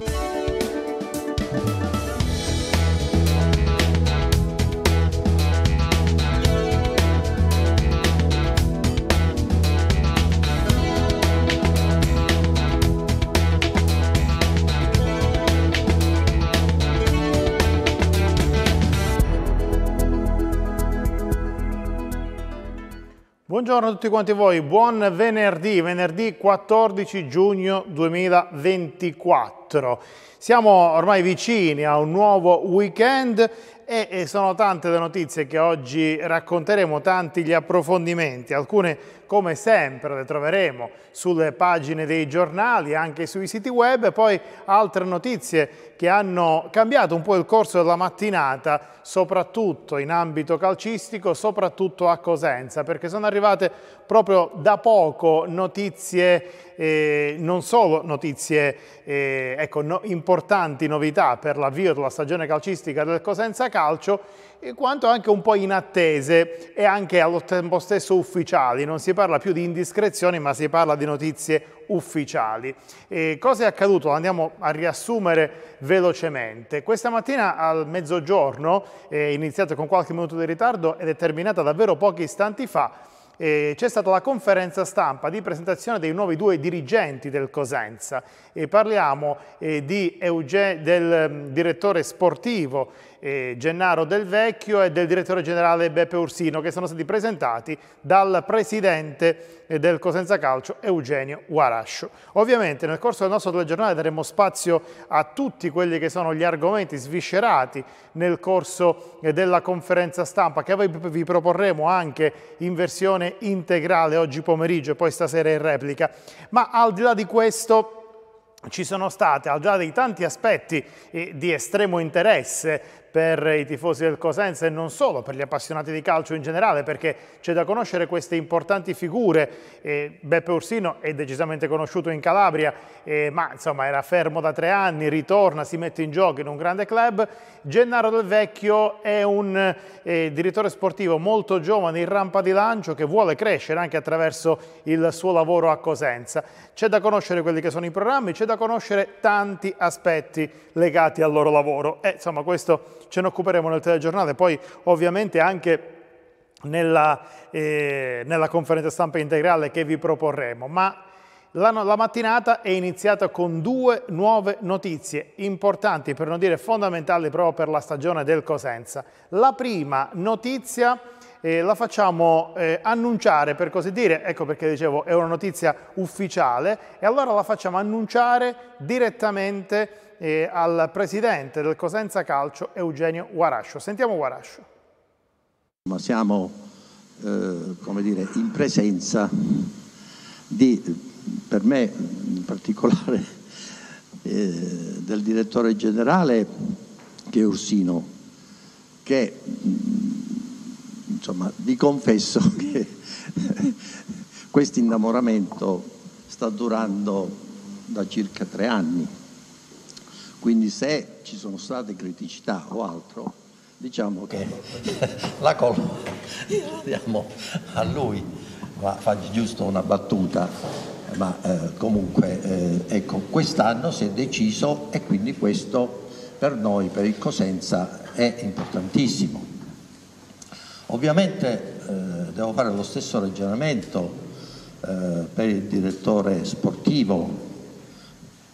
you Buongiorno a tutti quanti voi, buon venerdì, venerdì 14 giugno 2024. Siamo ormai vicini a un nuovo weekend e sono tante le notizie che oggi racconteremo, tanti gli approfondimenti, alcune come sempre le troveremo sulle pagine dei giornali, anche sui siti web, poi altre notizie che hanno cambiato un po' il corso della mattinata, soprattutto in ambito calcistico, soprattutto a Cosenza, perché sono arrivate proprio da poco notizie, eh, non solo notizie eh, ecco, no, importanti novità per l'avvio della stagione calcistica del Cosenza Calcio, quanto anche un po' inattese e anche allo tempo stesso ufficiali. Non si parla più di indiscrezioni, ma si parla di notizie ufficiali. E cosa è accaduto? Andiamo a riassumere velocemente. Questa mattina al mezzogiorno, eh, iniziato con qualche minuto di ritardo ed è terminata davvero pochi istanti fa, eh, c'è stata la conferenza stampa di presentazione dei nuovi due dirigenti del Cosenza. E parliamo eh, di Eugen, del um, direttore sportivo eh, Gennaro Del Vecchio e del direttore generale Beppe Ursino che sono stati presentati dal presidente eh, del Cosenza Calcio Eugenio Guarascio. Ovviamente nel corso del nostro telegiornale daremo spazio a tutti quelli che sono gli argomenti sviscerati nel corso eh, della conferenza stampa che vi proporremo anche in versione integrale oggi pomeriggio e poi stasera in replica. Ma al di là di questo ci sono state, al di là dei tanti aspetti eh, di estremo interesse per i tifosi del Cosenza e non solo, per gli appassionati di calcio in generale, perché c'è da conoscere queste importanti figure. Beppe Ursino è decisamente conosciuto in Calabria, ma insomma era fermo da tre anni, ritorna, si mette in gioco in un grande club. Gennaro Del Vecchio è un eh, direttore sportivo molto giovane in rampa di lancio che vuole crescere anche attraverso il suo lavoro a Cosenza. C'è da conoscere quelli che sono i programmi, c'è da conoscere tanti aspetti legati al loro lavoro. E insomma questo ce ne occuperemo nel telegiornale, poi ovviamente anche nella, eh, nella conferenza stampa integrale che vi proporremo. Ma la, la, mattinata è iniziata con due nuove notizie importanti, per non dire fondamentali proprio per la stagione del Cosenza. La prima notizia eh, la facciamo eh, annunciare, per così dire, ecco perché dicevo è una notizia ufficiale, e allora la facciamo annunciare direttamente eh, al presidente del Cosenza Calcio Eugenio Guarascio. Sentiamo Guarascio. Ma siamo eh, come dire, in presenza di, per me in particolare, eh, del direttore generale che è Ursino, che insomma vi confesso che questo innamoramento sta durando da circa tre anni quindi se ci sono state criticità o altro, diciamo che la colpa diamo a lui, ma faccio giusto una battuta, ma eh, comunque eh, ecco, quest'anno si è deciso e quindi questo per noi, per il Cosenza, è importantissimo. Ovviamente eh, devo fare lo stesso ragionamento eh, per il direttore sportivo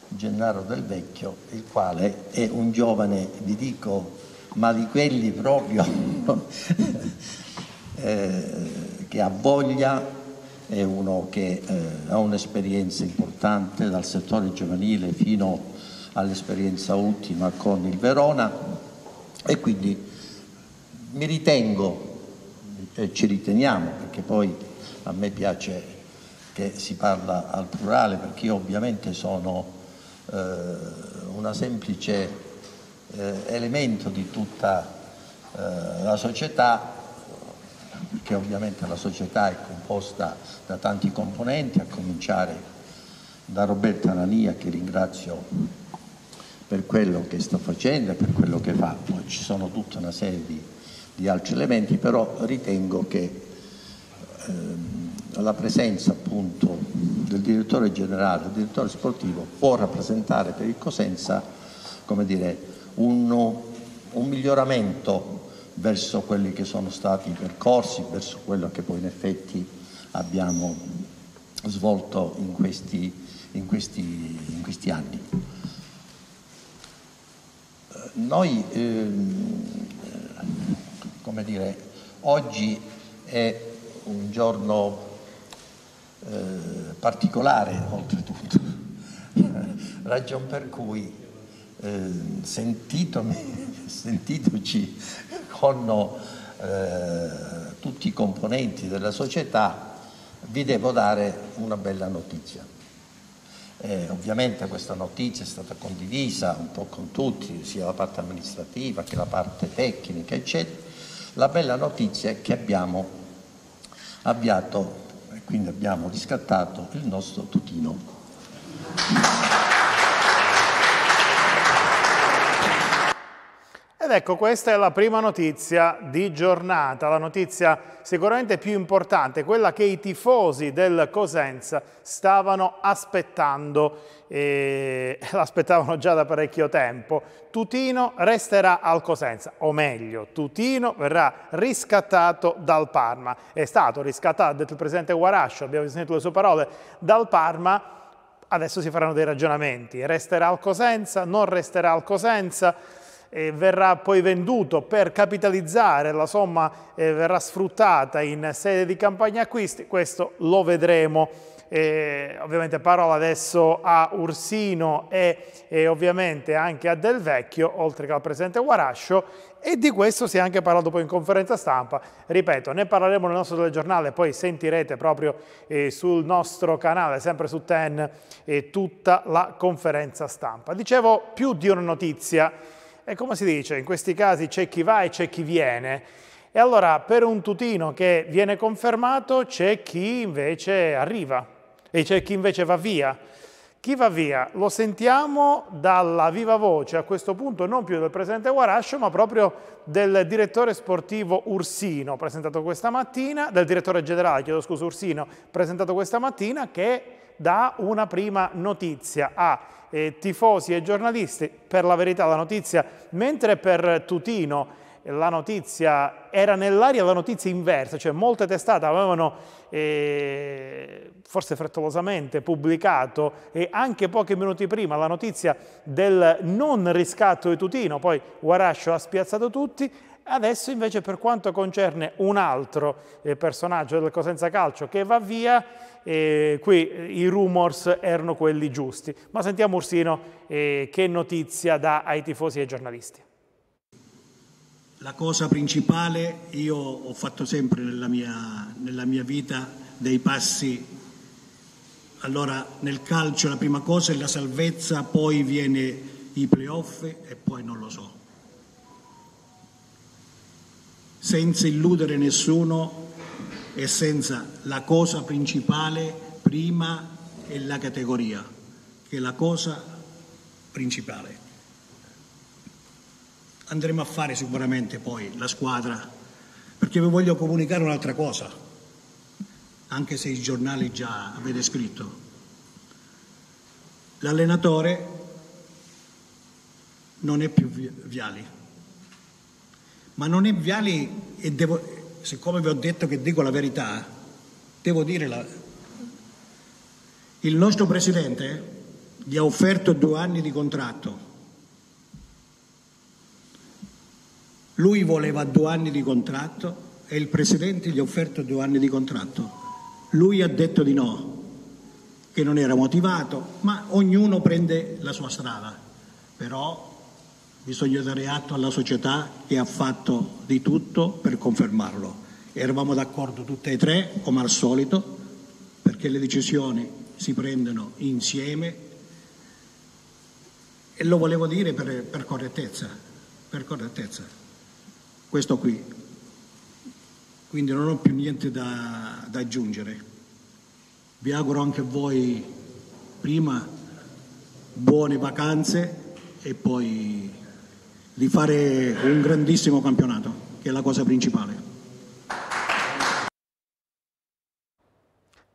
Gennaro del Vecchio, il quale è un giovane, vi dico, ma di quelli proprio eh, che ha voglia, è uno che eh, ha un'esperienza importante dal settore giovanile fino all'esperienza ultima con il Verona e quindi mi ritengo, e ci riteniamo, perché poi a me piace che si parla al plurale, perché io ovviamente sono eh, una semplice eh, elemento di tutta eh, la società, che ovviamente la società è composta da tanti componenti, a cominciare da Roberta Anania che ringrazio per quello che sta facendo e per quello che fa, poi ci sono tutta una serie di, di altri elementi, però ritengo che ehm, la presenza appunto del direttore generale, del direttore sportivo può rappresentare per il Cosenza come dire, un, un miglioramento verso quelli che sono stati i percorsi, verso quello che poi in effetti abbiamo svolto in questi, in questi, in questi anni. Noi, ehm, come dire, oggi è un giorno eh, particolare, oltretutto, ragion per cui eh, sentitoci con eh, tutti i componenti della società, vi devo dare una bella notizia. Eh, ovviamente questa notizia è stata condivisa un po' con tutti, sia la parte amministrativa che la parte tecnica, eccetera. La bella notizia è che abbiamo avviato quindi abbiamo riscattato il nostro tutino. Ed ecco, questa è la prima notizia di giornata, la notizia sicuramente più importante, quella che i tifosi del Cosenza stavano aspettando, e l'aspettavano già da parecchio tempo. Tutino resterà al Cosenza, o meglio, Tutino verrà riscattato dal Parma. È stato riscattato, ha detto il presidente Guarascio, abbiamo sentito le sue parole, dal Parma, adesso si faranno dei ragionamenti. Resterà al Cosenza, non resterà al Cosenza? Eh, verrà poi venduto per capitalizzare, la somma eh, verrà sfruttata in sede di campagna acquisti, questo lo vedremo. Eh, ovviamente parola adesso a Ursino e, e, ovviamente anche a Del Vecchio, oltre che al presidente Guarascio, e di questo si è anche parlato poi in conferenza stampa. Ripeto, ne parleremo nel nostro telegiornale, poi sentirete proprio eh, sul nostro canale, sempre su TEN, eh, tutta la conferenza stampa. Dicevo più di una notizia e come si dice, in questi casi c'è chi va e c'è chi viene. E allora per un tutino che viene confermato c'è chi invece arriva e c'è chi invece va via. Chi va via? Lo sentiamo dalla viva voce a questo punto non più del presidente Guarascio ma proprio del direttore sportivo Ursino presentato questa mattina, del direttore generale, chiedo scusa Ursino, presentato questa mattina che dà una prima notizia a eh, tifosi e giornalisti. Per la verità la notizia, mentre per Tutino la notizia era nell'aria la notizia inversa, cioè molte testate avevano eh, forse frettolosamente pubblicato e anche pochi minuti prima la notizia del non riscatto di Tutino, poi Guarascio ha spiazzato tutti, Adesso invece per quanto concerne un altro eh, personaggio del Cosenza Calcio che va via, eh, qui i rumors erano quelli giusti. Ma sentiamo Ursino eh, che notizia dà ai tifosi e ai giornalisti. La cosa principale, io ho fatto sempre nella mia, nella mia vita dei passi, allora nel calcio la prima cosa è la salvezza, poi viene i playoff e poi non lo so senza illudere nessuno e senza la cosa principale prima è la categoria, che è la cosa principale. Andremo a fare sicuramente poi la squadra, perché vi voglio comunicare un'altra cosa, anche se i giornali già avete scritto. L'allenatore non è più Viali ma non è Viali e devo, siccome vi ho detto che dico la verità, devo dire la... Il nostro Presidente gli ha offerto due anni di contratto. Lui voleva due anni di contratto e il Presidente gli ha offerto due anni di contratto. Lui ha detto di no, che non era motivato, ma ognuno prende la sua strada. Però bisogna dare atto alla società che ha fatto di tutto per confermarlo. Eravamo d'accordo tutte e tre, come al solito, perché le decisioni si prendono insieme e lo volevo dire per, per correttezza, per correttezza. Questo qui. Quindi non ho più niente da, da aggiungere. Vi auguro anche a voi prima buone vacanze e poi di fare un grandissimo campionato, che è la cosa principale.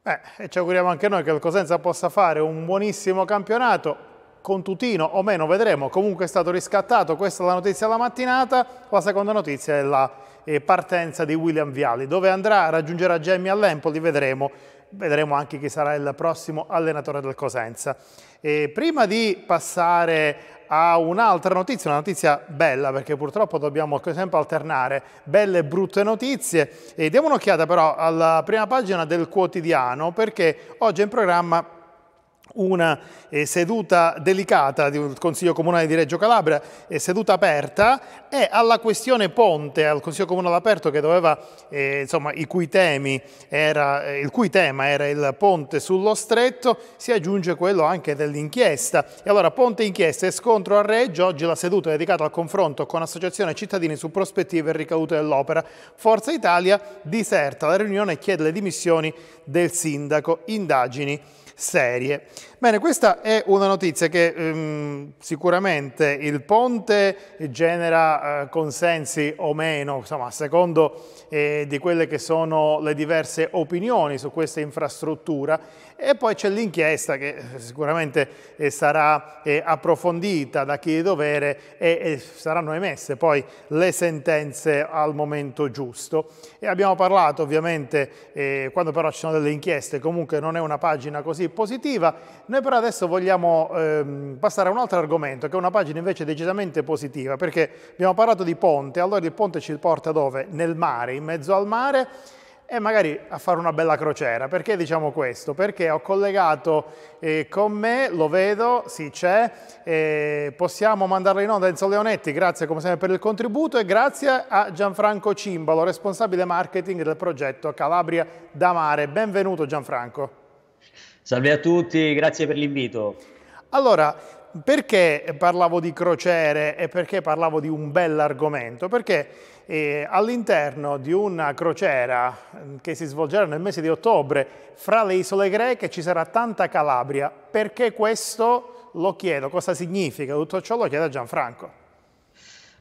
Beh, e ci auguriamo anche noi che il Cosenza possa fare un buonissimo campionato con Tutino o meno, vedremo. Comunque è stato riscattato, questa è la notizia della mattinata. La seconda notizia è la eh, partenza di William Viali. Dove andrà? Raggiungerà Gemmi all'Empoli, vedremo. Vedremo anche chi sarà il prossimo allenatore del Cosenza. E prima di passare a un'altra notizia, una notizia bella perché purtroppo dobbiamo sempre alternare belle e brutte notizie. E diamo un'occhiata però alla prima pagina del quotidiano perché oggi è in programma una eh, seduta delicata del Consiglio Comunale di Reggio Calabria, eh, seduta aperta, e alla questione Ponte, al Consiglio Comunale aperto che doveva, eh, insomma, cui era, eh, il cui tema era il ponte sullo stretto, si aggiunge quello anche dell'inchiesta. E allora Ponte inchiesta e scontro a Reggio, oggi la seduta è dedicata al confronto con associazione cittadini su prospettive e ricadute dell'opera. Forza Italia diserta la riunione e chiede le dimissioni del sindaco, indagini serie. Bene, questa è una notizia che ehm, sicuramente il ponte genera eh, consensi o meno, insomma, secondo eh, di quelle che sono le diverse opinioni su questa infrastruttura e poi c'è l'inchiesta che eh, sicuramente eh, sarà eh, approfondita da chi di dovere e, saranno emesse poi le sentenze al momento giusto. E abbiamo parlato ovviamente, quando però ci sono delle inchieste, comunque non è una pagina così positiva, noi però adesso vogliamo ehm, passare a un altro argomento che è una pagina invece decisamente positiva perché abbiamo parlato di ponte, allora il ponte ci porta dove? Nel mare, in mezzo al mare e magari a fare una bella crociera. Perché diciamo questo? Perché ho collegato eh, con me, lo vedo, sì c'è, eh, possiamo mandarla in onda Enzo Leonetti, grazie come sempre per il contributo e grazie a Gianfranco Cimbalo, responsabile marketing del progetto Calabria da Mare. Benvenuto Gianfranco. Salve a tutti, grazie per l'invito. Allora, perché parlavo di crociere e perché parlavo di un bell'argomento? Perché eh, all'interno di una crociera mm, che si svolgerà nel mese di ottobre fra le isole greche ci sarà tanta Calabria. Perché questo lo chiedo? Cosa significa? Tutto ciò lo chiedo a Gianfranco.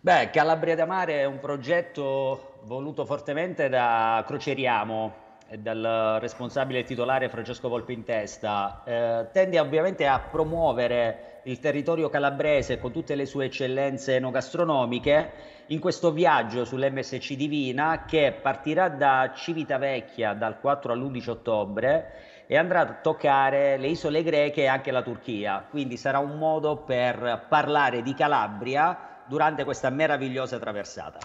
Beh, Calabria da Mare è un progetto voluto fortemente da Croceriamo, dal responsabile titolare Francesco Volpe in testa, eh, tende ovviamente a promuovere il territorio calabrese con tutte le sue eccellenze enogastronomiche in questo viaggio sull'MSC Divina che partirà da Civitavecchia dal 4 all'11 ottobre e andrà a toccare le isole greche e anche la Turchia. Quindi sarà un modo per parlare di Calabria durante questa meravigliosa traversata.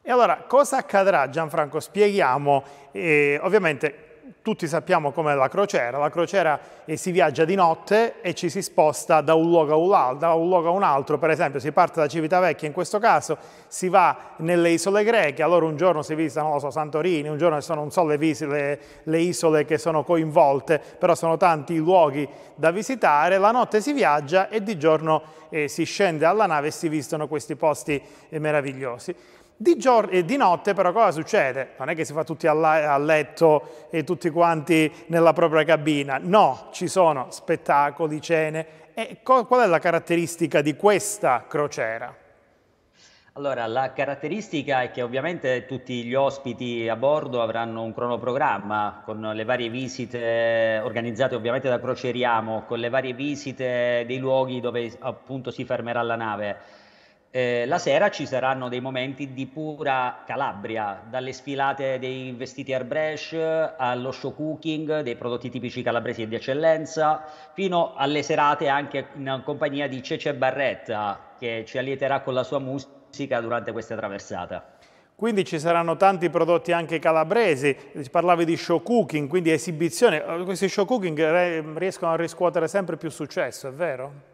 E allora cosa accadrà Gianfranco? Spieghiamo, eh, ovviamente tutti sappiamo com'è la crociera, la crociera si viaggia di notte e ci si sposta da un, luogo a un, altro, per esempio si parte da Civitavecchia in questo caso, si va nelle isole greche, allora un giorno si visita, non lo so, Santorini, un giorno sono, non so le, le, le isole che sono coinvolte, però sono tanti i luoghi da visitare, la notte si viaggia e di giorno eh, si scende alla nave e si visitano questi posti eh, meravigliosi. Di, eh, di, notte però cosa succede? Non è che si fa tutti a, letto e tutti quanti nella propria cabina, no, ci sono spettacoli, cene. E qual è la caratteristica di questa crociera? Allora, la caratteristica è che ovviamente tutti gli ospiti a bordo avranno un cronoprogramma con le varie visite organizzate ovviamente da Croceriamo, con le varie visite dei luoghi dove appunto si fermerà la nave. Eh, la sera ci saranno dei momenti di pura Calabria, dalle sfilate dei vestiti airbrush allo show cooking dei prodotti tipici calabresi di eccellenza, fino alle serate anche in compagnia di Cece Barretta che ci allieterà con la sua musica durante questa traversata. Quindi ci saranno tanti prodotti anche calabresi, parlavi di show cooking, quindi esibizione, questi show cooking riescono a riscuotere sempre più successo, è vero?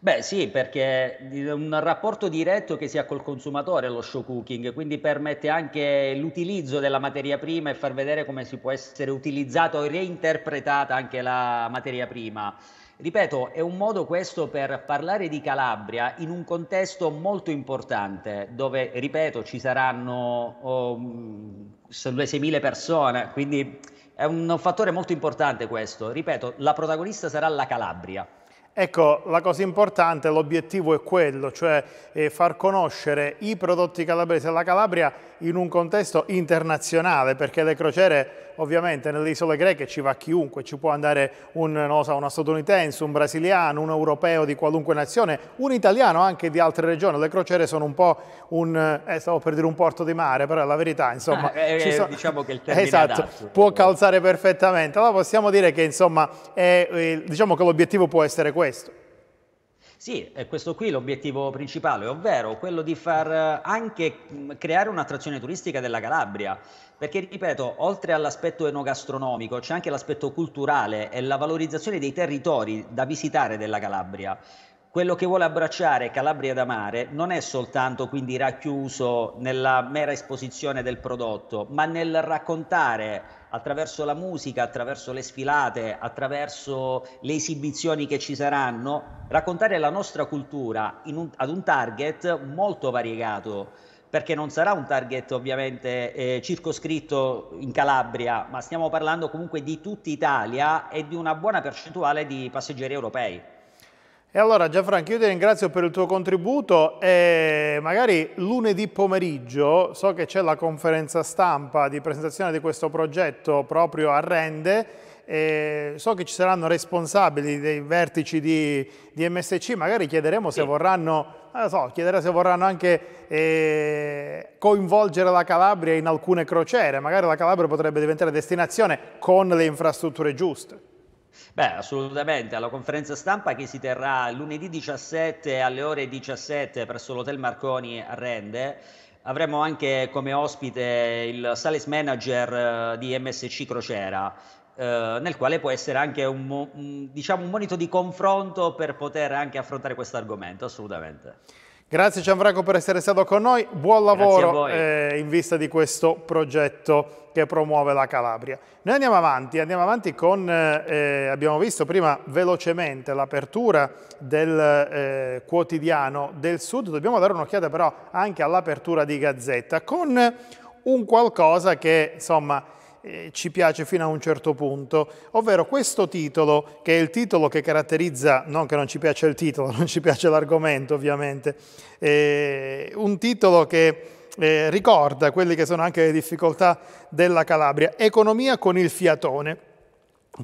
Beh sì, perché è un rapporto diretto che si ha col consumatore lo show cooking, quindi permette anche l'utilizzo della materia prima e far vedere come si può essere utilizzata o reinterpretata anche la materia prima. Ripeto, è un modo questo per parlare di Calabria in un contesto molto importante, dove, ripeto, ci saranno oh, 6.000 persone, quindi è un fattore molto importante questo. Ripeto, la protagonista sarà la Calabria. Ecco, la cosa importante, l'obiettivo è quello, cioè eh, far conoscere i prodotti calabresi alla Calabria in un contesto internazionale, perché le crociere ovviamente nelle isole greche ci va chiunque, ci può andare un, so, una statunitense, un brasiliano, un europeo di qualunque nazione, un italiano anche di altre regioni. Le crociere sono un po' un, eh, stavo per dire un porto di mare, però è la verità, insomma. Ah, eh, so, diciamo che il termine esatto, adatto, può calzare perfettamente. Allora possiamo dire che insomma, è, eh, diciamo che l'obiettivo può essere questo. Sì, è questo qui l'obiettivo principale, ovvero quello di far eh, anche creare un'attrazione turistica della Calabria. Perché, ripeto, oltre all'aspetto enogastronomico, c'è anche l'aspetto culturale e la valorizzazione dei territori da visitare della Calabria. Quello che vuole abbracciare Calabria da mare non è soltanto quindi racchiuso nella mera esposizione del prodotto, ma nel raccontare attraverso la musica, attraverso le sfilate, attraverso le esibizioni che ci saranno, raccontare la nostra cultura un, ad un target molto variegato perché non sarà un target ovviamente eh, circoscritto in Calabria, ma stiamo parlando comunque di tutta Italia e di una buona percentuale di passeggeri europei. E allora Gianfranco, io ti ringrazio per il tuo contributo e magari lunedì pomeriggio, so che c'è la conferenza stampa di presentazione di questo progetto proprio a Rende, e so che ci saranno responsabili dei vertici di, di MSC, magari chiederemo se vorranno, so, chiederemo se vorranno anche eh, coinvolgere la Calabria in alcune crociere, magari la Calabria potrebbe diventare destinazione con le infrastrutture giuste. Beh, assolutamente. Alla conferenza stampa che si terrà lunedì 17 alle ore 17 presso l'Hotel Marconi a Rende, avremo anche come ospite il sales manager eh, di MSC Crociera, eh, nel quale può essere anche un, diciamo, un monito di confronto per poter anche affrontare questo argomento, assolutamente. Grazie Gianfranco per essere stato con noi, buon lavoro eh, in vista di questo progetto che promuove la Calabria. Noi andiamo avanti, andiamo avanti con, eh, abbiamo visto prima velocemente l'apertura del eh, quotidiano del Sud, dobbiamo dare un'occhiata però anche all'apertura di Gazzetta con un qualcosa che insomma eh, ci piace fino a un certo punto, ovvero questo titolo, che è il titolo che caratterizza, non che non ci piace il titolo, non ci piace l'argomento ovviamente, eh, un titolo che eh, ricorda quelle che sono anche le difficoltà della Calabria, economia con il fiatone.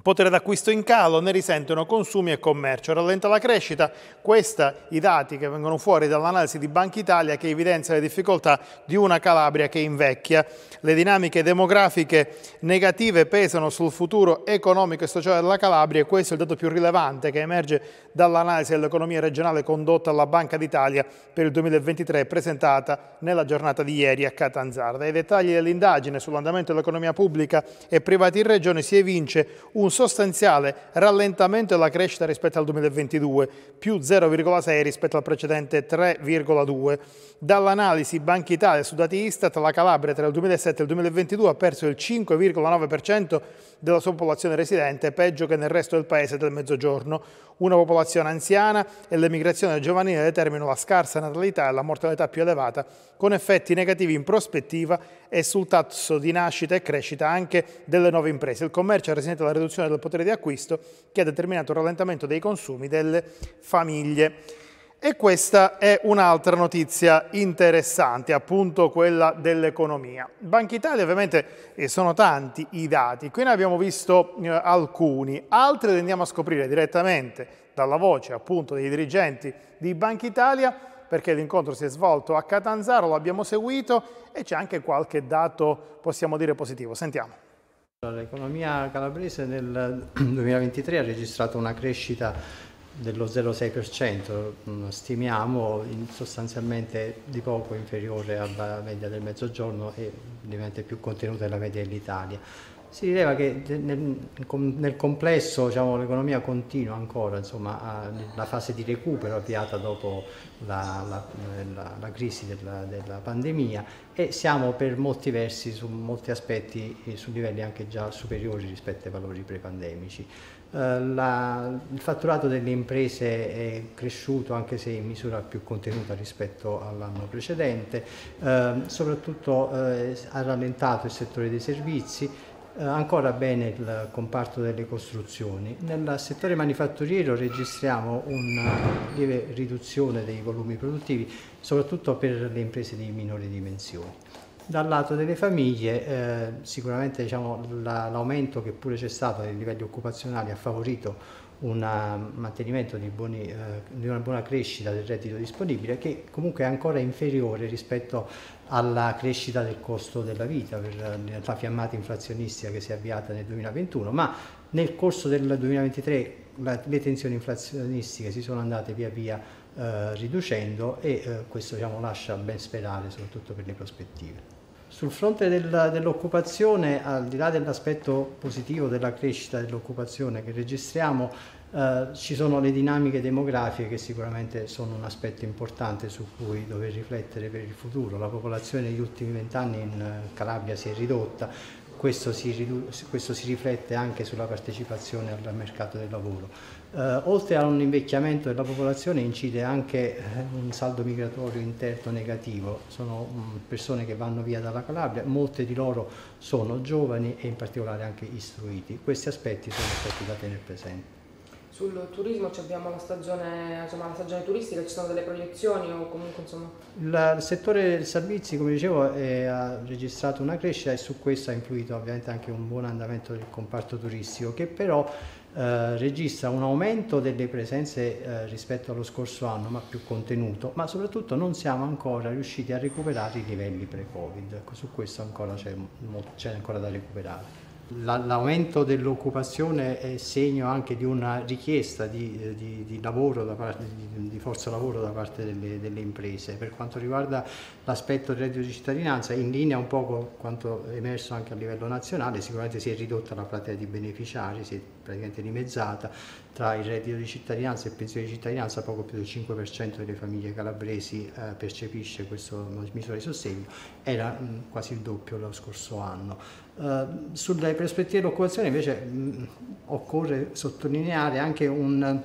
Potere d'acquisto in calo, ne risentono consumi e commercio. Rallenta la crescita, questi i dati che vengono fuori dall'analisi di Banca Italia che evidenzia le difficoltà di una Calabria che invecchia. Le dinamiche demografiche negative pesano sul futuro economico e sociale della Calabria e questo è il dato più rilevante che emerge dall'analisi dell'economia regionale condotta alla Banca d'Italia per il 2023 presentata nella giornata di ieri a Catanzaro. Dai dettagli dell'indagine sull'andamento dell'economia pubblica e privata in regione si evince un un sostanziale rallentamento della crescita rispetto al 2022, più 0,6 rispetto al precedente 3,2. Dall'analisi Banca Italia su dati Istat, la Calabria tra il 2007 e il 2022 ha perso il 5,9% della sua popolazione residente, peggio che nel resto del paese del Mezzogiorno. Una popolazione anziana e l'emigrazione giovanile determinano la scarsa natalità e la mortalità più elevata, con effetti negativi in prospettiva e sul tasso di nascita e crescita anche delle nuove imprese. Il commercio ha risentito la riduzione del potere di acquisto che ha determinato un rallentamento dei consumi delle famiglie. E questa è un'altra notizia interessante, appunto quella dell'economia. Banca Italia ovviamente eh, sono tanti i dati, qui ne abbiamo visto eh, alcuni, altri li andiamo a scoprire direttamente dalla voce appunto dei dirigenti di Banca Italia perché l'incontro si è svolto a Catanzaro, lo abbiamo seguito e c'è anche qualche dato, possiamo dire, positivo. Sentiamo. L'economia calabrese nel 2023 ha registrato una crescita dello 0,6%, mm, stimiamo sostanzialmente di poco inferiore alla media del mezzogiorno e ovviamente più contenuta della media dell'Italia. Si rileva che nel, nel complesso diciamo, l'economia continua ancora, insomma, la fase di recupero avviata dopo la, la, la, la crisi della, della, pandemia e siamo per molti versi su molti aspetti su livelli anche già superiori rispetto ai valori pre-pandemici. Eh, la, il fatturato delle imprese è cresciuto anche se in misura più contenuta rispetto all'anno precedente, eh, soprattutto eh, ha rallentato il settore dei servizi, eh, ancora bene il comparto delle costruzioni. Nel settore manifatturiero registriamo una lieve riduzione dei volumi produttivi, soprattutto per le imprese di minori dimensioni. Dal lato delle famiglie eh, sicuramente diciamo, l'aumento che pure c'è stato nei livelli occupazionali ha favorito un mantenimento di, buoni, eh, di, una buona crescita del reddito disponibile che comunque è ancora inferiore rispetto alla crescita del costo della vita per la fiammata inflazionistica che si è avviata nel 2021, ma nel corso del 2023 la, le tensioni inflazionistiche si sono andate via via eh, riducendo e eh, questo diciamo, lascia ben sperare soprattutto per le prospettive. Sul fronte del, dell'occupazione, al di là dell'aspetto positivo della crescita dell'occupazione che registriamo, eh, ci sono le dinamiche demografiche che sicuramente sono un aspetto importante su cui dover riflettere per il futuro. La popolazione negli ultimi vent'anni in eh, Calabria si è ridotta, questo si, questo si, riflette anche sulla partecipazione al mercato del lavoro. Eh, oltre a un invecchiamento della popolazione incide anche eh, un saldo migratorio interno negativo, sono mh, mm, persone che vanno via dalla Calabria, molte di loro sono giovani e in particolare anche istruiti. Questi aspetti sono aspetti da tenere presenti. Sul turismo abbiamo la stagione, insomma, la stagione, turistica, ci sono delle proiezioni o comunque insomma... Il settore dei servizi, come dicevo, è, ha registrato una crescita e su questo ha influito ovviamente anche un buon andamento del comparto turistico che però eh, registra un aumento delle presenze eh, rispetto allo scorso anno ma più contenuto, ma soprattutto non siamo ancora riusciti a recuperare i livelli pre-Covid, su questo ancora c'è ancora da recuperare. L'aumento dell'occupazione è segno anche di una richiesta di, di, di, lavoro parte, di forza lavoro da parte delle, delle, imprese. Per quanto riguarda l'aspetto del reddito di cittadinanza, in linea un po' con quanto emerso anche a livello nazionale, sicuramente si è ridotta la platea di beneficiari, si è praticamente dimezzata tra il reddito di cittadinanza e il pensione di cittadinanza, poco più del 5% delle famiglie calabresi eh, percepisce questa misura di sostegno, era mh, quasi il doppio lo scorso anno. Uh, sulle prospettive dell'occupazione invece mh, occorre sottolineare anche un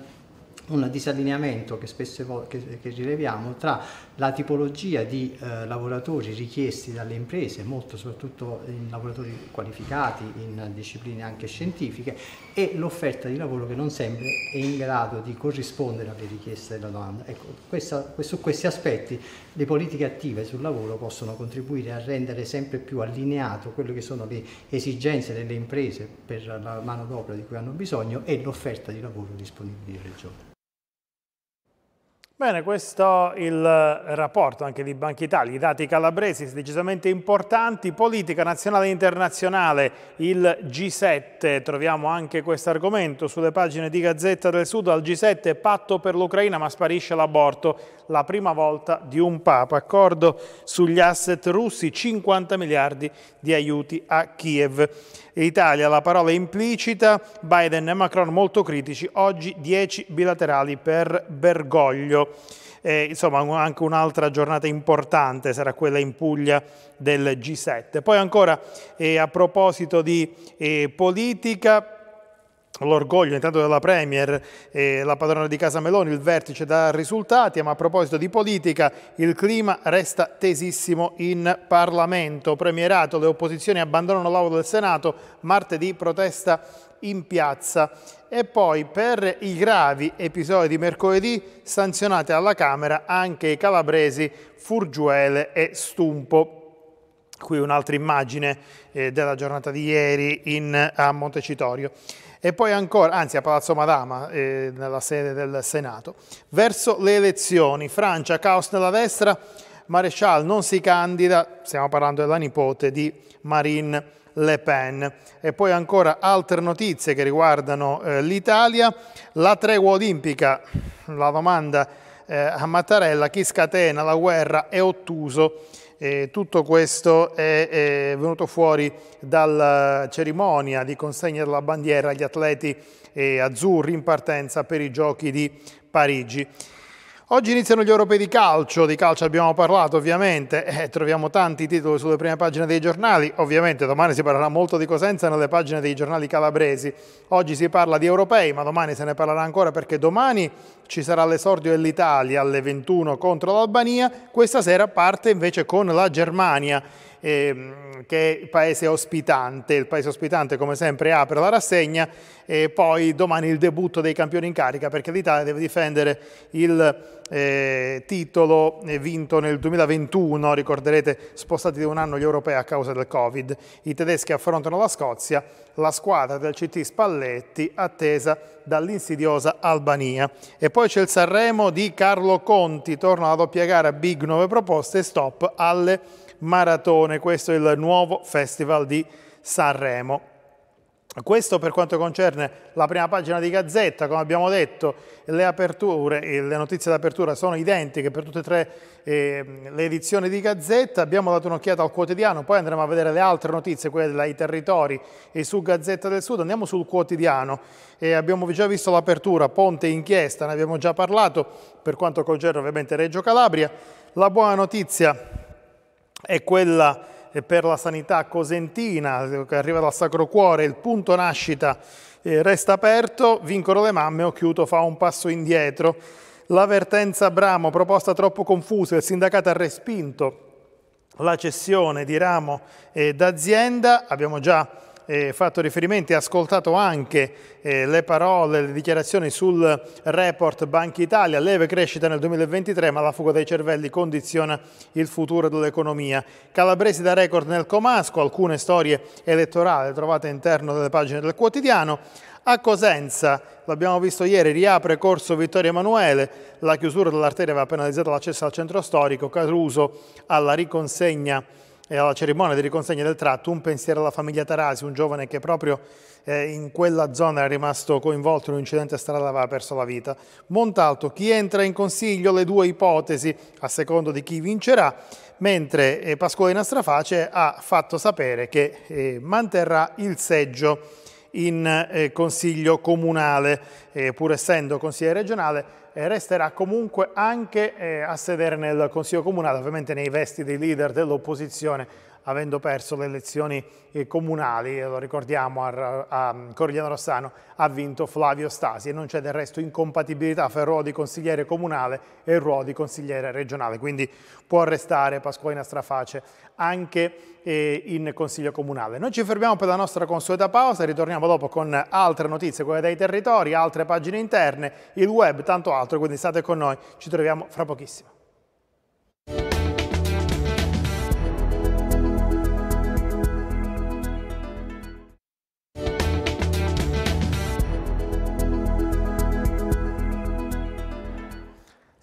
un disallineamento che spesso che, che rileviamo tra la tipologia di eh, lavoratori richiesti dalle imprese, molto soprattutto in lavoratori qualificati in discipline anche scientifiche, e l'offerta di lavoro che non sempre è in grado di corrispondere alle richieste della domanda. Ecco, questa, su questi aspetti le politiche attive sul lavoro possono contribuire a rendere sempre più allineato quelle che sono le esigenze delle imprese per la manodopera di cui hanno bisogno e l'offerta di lavoro disponibile in regione. Bene, questo è il rapporto anche di Banca Italia, i dati calabresi decisamente importanti, politica nazionale e internazionale, il G7, troviamo anche questo argomento sulle pagine di Gazzetta del Sud, al G7 patto per l'Ucraina ma sparisce l'aborto, la prima volta di un Papa, accordo sugli asset russi, 50 miliardi di aiuti a Kiev. Italia, la parola implicita, Biden e Macron molto critici, oggi 10 bilaterali per Bergoglio. Eh, insomma anche un'altra giornata importante sarà quella in Puglia del G7. Poi ancora eh, a proposito di eh, politica, l'orgoglio intanto della Premier e la padrona di Casa Meloni, il vertice dà risultati, ma a proposito di politica il clima resta tesissimo in Parlamento. Premierato, le opposizioni abbandonano l'aula del Senato, martedì protesta in piazza e poi per i gravi episodi di mercoledì sanzionate alla Camera anche i calabresi Furgiuele e Stumpo. Qui un'altra immagine eh, della giornata di ieri in, a Montecitorio. E poi ancora, anzi a Palazzo Madama, eh, nella sede del Senato. Verso le elezioni, Francia, caos nella destra, Maréchal non si candida, stiamo parlando della nipote di Marine Le Pen. E poi ancora altre notizie che riguardano eh, l'Italia, la tregua olimpica, la domanda eh, a Mattarella, chi scatena la guerra è ottuso. E tutto questo è, è, venuto fuori dalla cerimonia di consegna della bandiera agli atleti eh, azzurri in partenza per i giochi di Parigi. Oggi iniziano gli europei di calcio, di calcio abbiamo parlato ovviamente, eh, troviamo tanti titoli sulle prime pagine dei giornali, ovviamente domani si parlerà molto di Cosenza nelle pagine dei giornali calabresi, oggi si parla di europei ma domani se ne parlerà ancora perché domani ci sarà l'esordio dell'Italia alle 21 contro l'Albania, questa sera parte invece con la Germania eh, che è paese ospitante. Il paese ospitante come sempre apre la rassegna e poi domani il debutto dei campioni in carica perché l'Italia deve difendere il eh, titolo eh, vinto nel 2021, ricorderete spostati di un anno gli europei a causa del Covid. I tedeschi affrontano la Scozia, la squadra del CT Spalletti attesa dall'insidiosa Albania. E poi c'è il Sanremo di Carlo Conti, torna alla doppia gara Big nuove proposte stop alle maratone. Questo è il nuovo festival di Sanremo. Questo per quanto concerne la prima pagina di Gazzetta, come abbiamo detto le aperture e le notizie d'apertura sono identiche per tutte e tre eh, le edizioni di Gazzetta, abbiamo dato un'occhiata al quotidiano, poi andremo a vedere le altre notizie, quelle dai territori e su Gazzetta del Sud, andiamo sul quotidiano e abbiamo già visto l'apertura, Ponte inchiesta, ne abbiamo già parlato per quanto concerne ovviamente Reggio Calabria, la buona notizia è quella per la sanità cosentina che arriva dal Sacro Cuore, il punto nascita eh, resta aperto, vincono le mamme, Occhiuto fa un passo indietro. L'avvertenza Bramo, proposta troppo confusa, il sindacato ha respinto la cessione di ramo eh, d'azienda, abbiamo già eh, fatto riferimento e ascoltato anche eh, le parole, le dichiarazioni sul report Banca Italia, leve crescita nel 2023 ma la fuga dei cervelli condiziona il futuro dell'economia. Calabresi da record nel Comasco, alcune storie elettorali trovate all'interno delle pagine del quotidiano. A Cosenza, l'abbiamo visto ieri, riapre Corso Vittorio Emanuele, la chiusura dell'arteria aveva penalizzato l'accesso al centro storico, Caruso alla riconsegna e alla cerimonia di riconsegna del tratto un pensiero alla famiglia Tarasi, un giovane che proprio eh, in quella zona era rimasto coinvolto in un incidente stradale aveva perso la vita. Montalto, chi entra in consiglio? Le due ipotesi, a secondo di chi vincerà, mentre eh, Pasquale Straface ha fatto sapere che eh, manterrà il seggio in eh, consiglio comunale, eh, pur essendo consigliere regionale, eh, resterà comunque anche eh, a sedere nel Consiglio Comunale, ovviamente nei vesti dei leader dell'opposizione, avendo perso le elezioni eh, comunali, lo ricordiamo a, a Corigliano Rossano, ha vinto Flavio Stasi. E non c'è del resto incompatibilità fra il ruolo di consigliere comunale e il ruolo di consigliere regionale, quindi può restare Pasqualina Straface anche eh, in Consiglio Comunale. Noi ci fermiamo per la nostra consueta pausa, ritorniamo dopo con altre notizie, quelle dai territori, altre pagine interne, il web, tanto altro, quindi state con noi, ci troviamo fra pochissimo.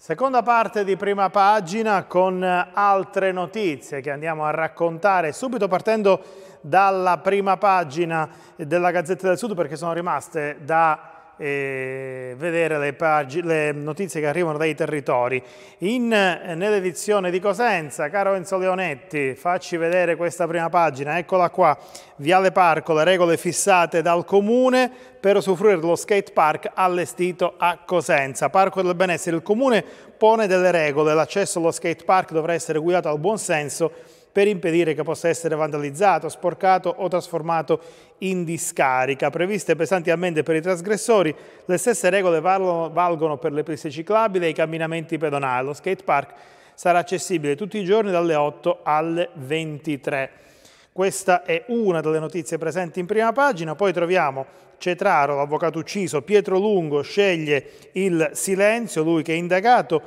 Seconda parte di prima pagina con altre notizie che andiamo a raccontare subito partendo dalla prima pagina della Gazzetta del Sud perché sono rimaste da eh, vedere le, le, notizie che arrivano dai territori. In, nell'edizione di Cosenza, caro Enzo Leonetti, facci vedere questa prima pagina, eccola qua, Viale Parco, le regole fissate dal Comune per usufruire dello skate park allestito a Cosenza. Parco del Benessere, il Comune pone delle regole, l'accesso allo skate park dovrà essere guidato al buon senso per impedire che possa essere vandalizzato, sporcato o trasformato in discarica. Previste pesanti ammende per i trasgressori, le stesse regole valgono per le piste ciclabili e i camminamenti pedonali. Lo skate park sarà accessibile tutti i giorni dalle 8 alle 23. Questa è una delle notizie presenti in prima pagina, poi troviamo Cetraro, l'avvocato ucciso, Pietro Lungo sceglie il silenzio, lui che è indagato,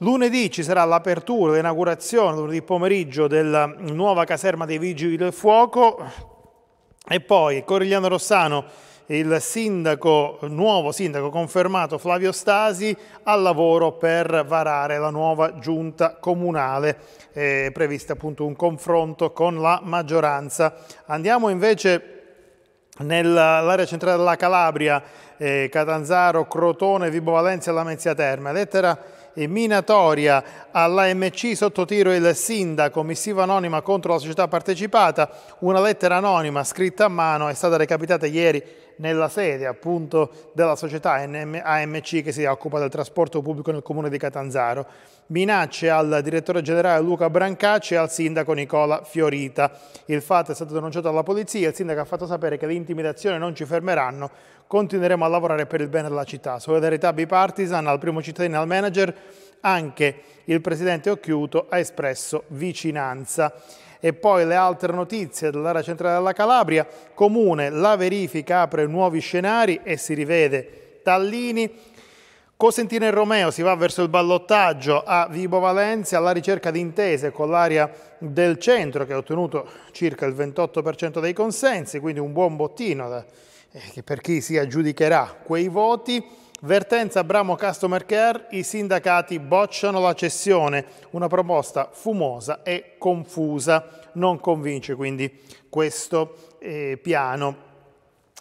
Lunedì ci sarà l'apertura, l'inaugurazione, lunedì pomeriggio, della nuova caserma dei Vigili del Fuoco e poi Corigliano Rossano, il sindaco, nuovo sindaco confermato Flavio Stasi, al lavoro per varare la nuova giunta comunale, eh, prevista appunto un confronto con la maggioranza. Andiamo invece nell'area centrale della Calabria, eh, Catanzaro, Crotone, Vibo Valencia e Lamezia Terme. Lettera minatoria all'AMC sotto tiro il sindaco, missiva anonima contro la società partecipata, una lettera anonima scritta a mano è stata recapitata ieri nella sede appunto della società AMC che si occupa del trasporto pubblico nel comune di Catanzaro. Minacce al direttore generale Luca Brancacci e al sindaco Nicola Fiorita. Il fatto è stato denunciato alla polizia, il sindaco ha fatto sapere che le intimidazioni non ci fermeranno, continueremo a lavorare per il bene della città. Solidarietà bipartisan al primo cittadino e al manager, anche il presidente Occhiuto ha espresso vicinanza. E poi le altre notizie dell'area centrale della Calabria, comune, la verifica apre nuovi scenari e si rivede Tallini, Cosentino e Romeo si va verso il ballottaggio a Vibo Valencia. Alla ricerca di intese con l'area del centro che ha ottenuto circa il 28% dei consensi, quindi un buon bottino eh, per chi si aggiudicherà quei voti. Vertenza Bramo Customer Care, i sindacati bocciano la cessione, una proposta fumosa e confusa, non convince quindi questo eh, piano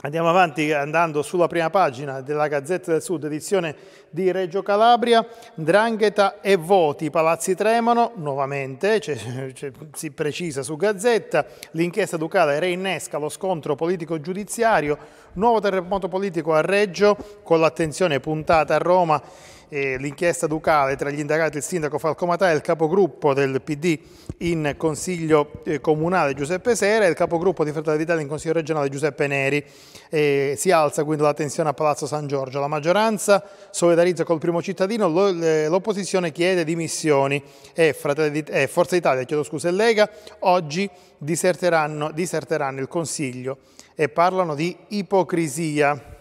Andiamo avanti andando sulla prima pagina della Gazzetta del Sud, edizione di Reggio Calabria, Drangheta e voti, palazzi tremano, nuovamente, cioè, cioè, si precisa su Gazzetta, l'inchiesta ducale reinnesca lo scontro politico-giudiziario, nuovo terremoto politico a Reggio, con l'attenzione puntata a Roma eh, l'inchiesta ducale tra gli indagati il sindaco Falco Matà e il capogruppo del PD in Consiglio eh, Comunale Giuseppe Sera e il capogruppo di Fratelli d'Italia in Consiglio regionale Giuseppe Neri. Eh, si alza quindi la tensione a Palazzo San Giorgio. La maggioranza solidarizza col primo cittadino, l'opposizione chiede dimissioni e Forza Italia, chiedo scusa, e Lega oggi diserteranno, diserteranno il Consiglio e parlano di ipocrisia.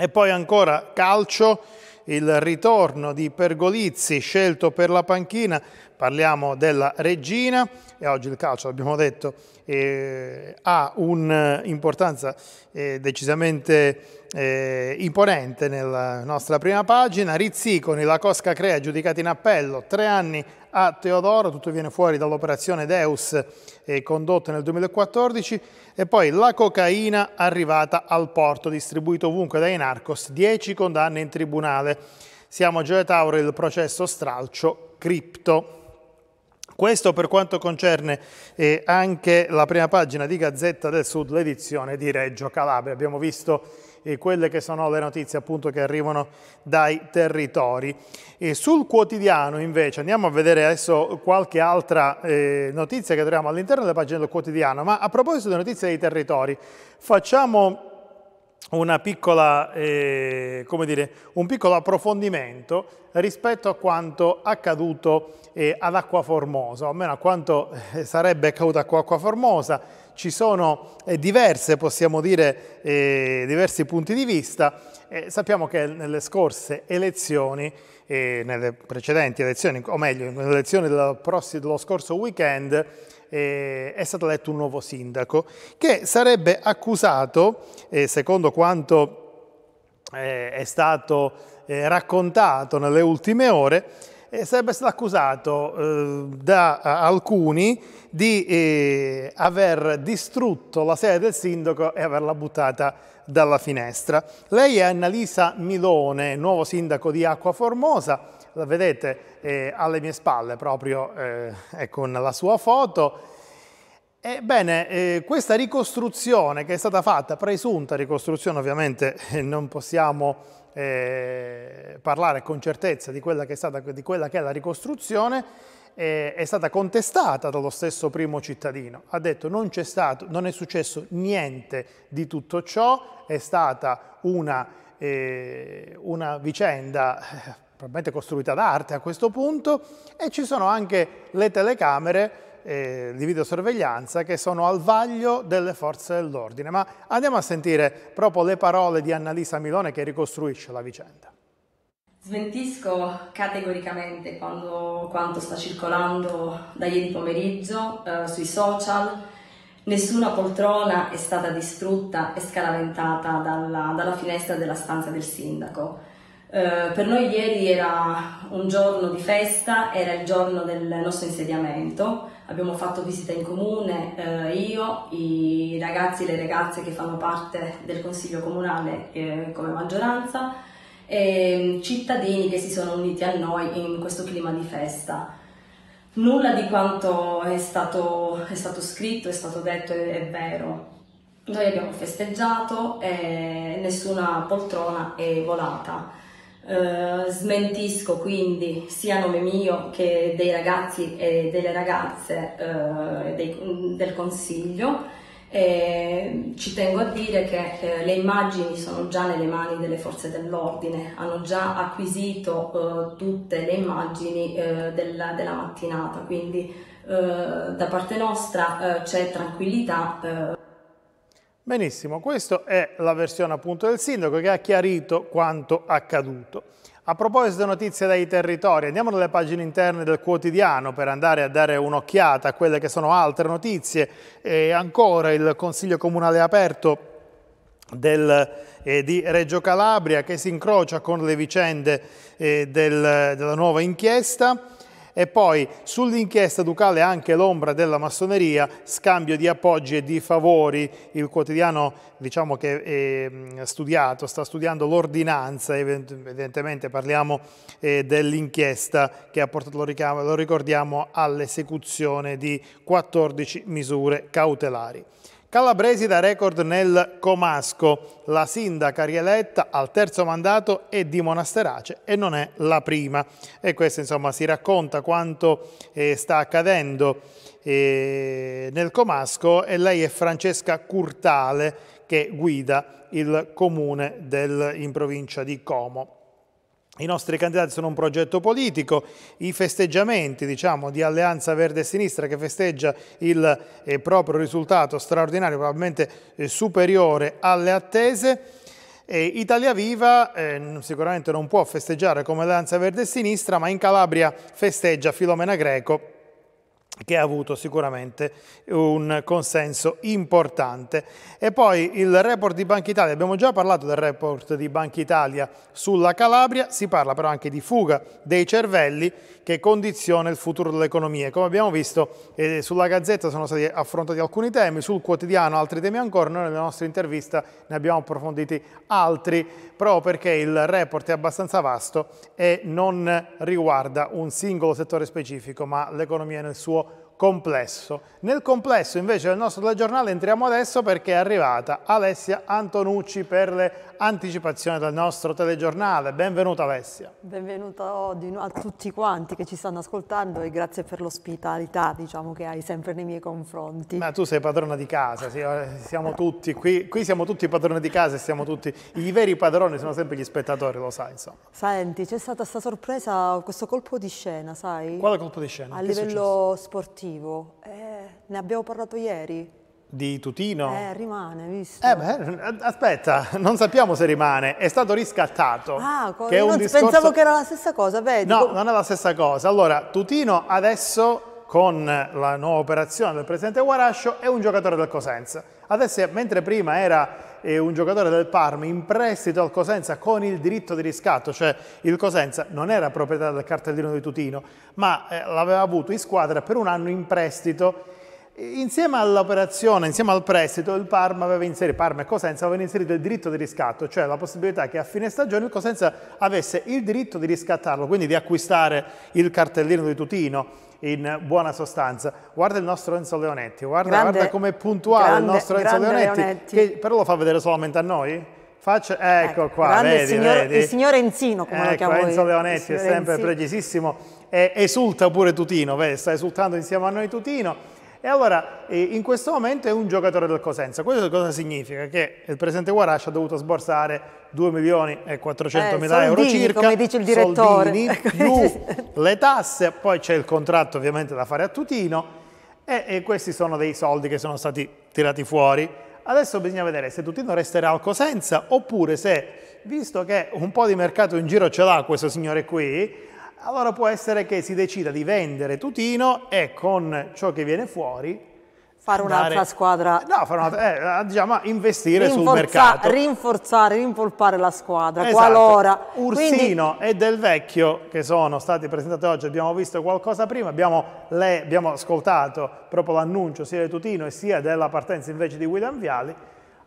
E poi ancora calcio, il ritorno di Pergolizzi scelto per la panchina, parliamo della Regina e oggi il calcio, abbiamo detto, eh, ha un'importanza eh, decisamente eh, imponente nella nostra prima pagina. Rizziconi, la Cosca Crea, giudicati in appello, tre anni a Teodoro, tutto viene fuori dall'operazione Deus eh, condotta nel 2014 e poi la cocaina arrivata al porto, distribuito ovunque dai narcos, 10 condanne in tribunale. Siamo a Gioia Tauro, il processo stralcio cripto. Questo per quanto concerne eh, anche la prima pagina di Gazzetta del Sud, l'edizione di Reggio Calabria. Abbiamo visto eh, quelle che sono le notizie appunto che arrivano dai territori. E sul quotidiano invece andiamo a vedere adesso qualche altra eh, notizia che troviamo all'interno delle pagine del quotidiano, ma a proposito delle notizie dei territori facciamo piccola, eh, dire, un piccolo approfondimento rispetto a quanto accaduto eh, ad Acqua Formosa, o almeno a quanto eh, sarebbe accaduto a Acqua Formosa. Ci sono eh, diverse, possiamo dire, eh, diversi punti di vista. sappiamo che nelle scorse elezioni, nelle precedenti elezioni, o meglio, nelle elezioni dello, dello scorso weekend, eh, è stato eletto un nuovo sindaco che sarebbe accusato, eh, secondo quanto eh, è stato eh, raccontato nelle ultime ore, eh, sarebbe stato accusato eh, da alcuni di aver distrutto la sede del sindaco e averla buttata dalla finestra. Lei è Annalisa Milone, nuovo sindaco di Acqua Formosa, la vedete eh, alle mie spalle proprio eh, con la sua foto. Ebbene, eh, questa ricostruzione che è stata fatta, presunta ricostruzione ovviamente eh, non possiamo eh, parlare con certezza di quella che è, stata, quella che è la ricostruzione, eh, è stata contestata dallo stesso primo cittadino. Ha detto non c'è stato, non è successo niente di tutto ciò, è stata una, eh, una vicenda probabilmente costruita d'arte a questo punto, e ci sono anche le telecamere eh, di videosorveglianza che sono al vaglio delle forze dell'ordine. Ma andiamo a sentire proprio le parole di Annalisa Milone che ricostruisce la vicenda. Smentisco categoricamente quando, quanto sta circolando da ieri pomeriggio eh, sui social. Nessuna poltrona è stata distrutta e scaraventata dalla, dalla finestra della stanza del sindaco. Eh, per noi ieri era un giorno di festa, era il giorno del nostro insediamento, abbiamo fatto visita in comune, eh, io, i ragazzi e le ragazze che fanno parte del Consiglio Comunale eh, come maggioranza e mm, cittadini che si sono uniti a noi in questo clima di festa. Nulla di quanto è stato, è stato scritto, è stato detto è, è vero. Noi abbiamo festeggiato e nessuna poltrona è volata. Uh, smentisco quindi sia a nome mio che dei ragazzi e delle ragazze uh, dei, del Consiglio. E ci tengo a dire che eh, le immagini sono già nelle mani delle forze dell'ordine, hanno già acquisito uh, tutte le immagini della, della, mattinata, quindi da parte nostra c'è tranquillità. Benissimo, questa è la versione appunto del sindaco che ha chiarito quanto accaduto. A proposito di notizie dai territori, andiamo nelle pagine interne del quotidiano per andare a dare un'occhiata a quelle che sono altre notizie. E ancora il Consiglio Comunale aperto del, eh, di Reggio Calabria che si incrocia con le vicende eh, del, della nuova inchiesta. E poi sull'inchiesta ducale anche l'ombra della massoneria, scambio di appoggi e di favori. Il quotidiano diciamo che è mm, studiato, sta studiando l'ordinanza, evidentemente parliamo eh, dell'inchiesta che ha portato, lo ricordiamo, all'esecuzione di 14 misure cautelari. Calabresi da record nel Comasco. La sindaca rieletta al terzo mandato è di Monasterace e non è la prima. E questo insomma si racconta quanto eh, sta accadendo eh, nel Comasco e lei è Francesca Curtale che guida il comune del, in provincia di Como. I nostri candidati sono un progetto politico, i festeggiamenti diciamo, di Alleanza Verde e Sinistra che festeggia il eh, proprio risultato straordinario, probabilmente eh, superiore alle attese. E Italia Viva eh, sicuramente non può festeggiare come Alleanza Verde e Sinistra, ma in Calabria festeggia Filomena Greco che ha avuto sicuramente un consenso importante. E poi il report di Banca Italia, abbiamo già parlato del report di Banca Italia sulla Calabria, si parla però anche di fuga dei cervelli che condiziona il futuro dell'economia. Come abbiamo visto eh, sulla Gazzetta sono stati affrontati alcuni temi, sul quotidiano altri temi ancora, noi nella nostra intervista ne abbiamo approfonditi altri, proprio perché il report è abbastanza vasto e non riguarda un singolo settore specifico, ma l'economia nel suo complesso. Nel complesso invece del nostro telegiornale entriamo adesso perché è arrivata Alessia Antonucci per le anticipazioni del nostro telegiornale. Benvenuta Alessia. Benvenuta a tutti quanti che ci stanno ascoltando e grazie per l'ospitalità diciamo, che hai sempre nei miei confronti. Ma tu sei padrona di casa, eh, siamo tutti, qui, qui siamo tutti padroni di casa e siamo tutti, i veri padroni sono sempre gli spettatori, lo sai insomma. Senti, c'è stata questa sorpresa, questo colpo di scena, sai? Quale colpo di scena? A che livello sportivo motivo? Eh, ne abbiamo parlato ieri. Di Tutino? Eh, rimane, visto? Eh beh, aspetta, non sappiamo se rimane, è stato riscattato. Ah, che io discorso... pensavo che era la stessa cosa, vedi? No, non è la stessa cosa. Allora, Tutino adesso, con la nuova operazione del presidente Guarascio, è un giocatore del Cosenza. Adesso, mentre prima era eh, un giocatore del Parma in prestito al Cosenza con il diritto di riscatto, cioè il Cosenza non era proprietà del cartellino di Tutino, ma eh, l'aveva avuto in squadra per un anno in prestito. Insieme all'operazione, insieme al prestito, il Parma inserito, Parma e Cosenza avevano inserito il diritto di riscatto, cioè la possibilità che a fine stagione il Cosenza avesse il diritto di riscattarlo, quindi di acquistare il cartellino di Tutino in buona sostanza. Guarda il nostro Enzo Leonetti, guarda, guarda come è puntuale grande, il nostro Enzo Leonetti, Leonetti, che però lo fa vedere solamente a noi. Faccia, ecco, ecco qua, vedi, il signor, vedi. Il signor Enzino, come ecco, lo chiamo Enzo Leonetti è sempre Enzino. precisissimo e esulta pure Tutino, vedi, sta esultando insieme a noi Tutino. E allora eh, in questo momento è un giocatore del Cosenza. Questo cosa significa? Che il presidente Guarascia ha dovuto sborsare 2 milioni e 400 eh, mila euro circa, come dice il direttore, soldini, più le tasse, poi c'è il contratto ovviamente da fare a Tutino e, e questi sono dei soldi che sono stati tirati fuori. Adesso bisogna vedere se Tutino resterà al Cosenza oppure se, visto che un po' di mercato in giro ce l'ha questo signore qui, allora può essere che si decida di vendere Tutino e con ciò che viene fuori fare un'altra squadra. No, fare una, eh, diciamo, investire Rinforza, sul mercato. rinforzare, rinpolpare la squadra esatto. qualora. Ursino Quindi... e Del Vecchio che sono stati presentati oggi abbiamo visto qualcosa prima abbiamo, le, abbiamo ascoltato proprio l'annuncio sia di Tutino sia della partenza invece di William Viali